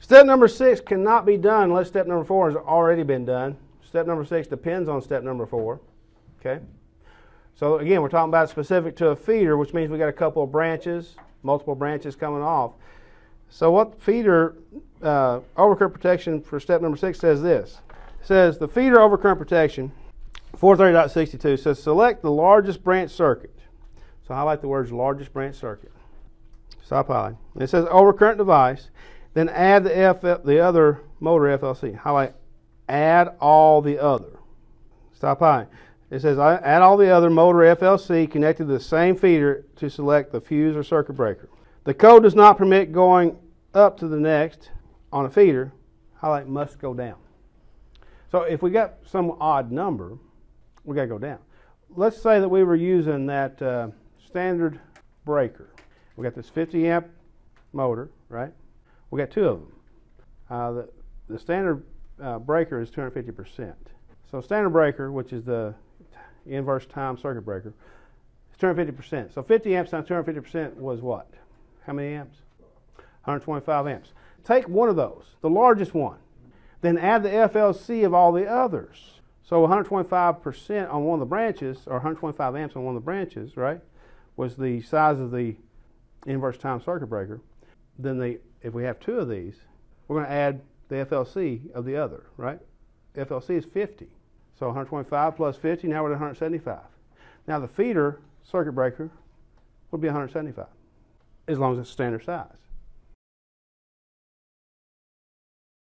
Step number six cannot be done unless step number four has already been done. Step number six depends on step number four. Okay? So again, we're talking about specific to a feeder, which means we got a couple of branches, multiple branches coming off. So what feeder uh, overcurrent protection for step number six says this. It says the feeder overcurrent protection 430.62 says select the largest branch circuit. So highlight the words largest branch circuit. Stop highlighting. It says overcurrent device. Then add the F, the other motor FLC. Highlight add all the other. Stop highlighting. It says add all the other motor FLC connected to the same feeder to select the fuse or circuit breaker. The code does not permit going up to the next on a feeder. Highlight must go down. So if we got some odd number, we got to go down. Let's say that we were using that uh, standard breaker. We got this 50 amp motor, right? We got two of them. Uh, the, the standard uh, breaker is 250%. So standard breaker, which is the inverse time circuit breaker, is 250%. So 50 amps times 250% was what? How many amps? 125 amps. Take one of those, the largest one, then add the FLC of all the others. So 125% on one of the branches, or 125 amps on one of the branches, right, was the size of the inverse time circuit breaker. Then the, if we have two of these, we're going to add the FLC of the other, right? FLC is 50. So 125 plus 50, now we're at 175. Now the feeder circuit breaker would be 175, as long as it's standard size.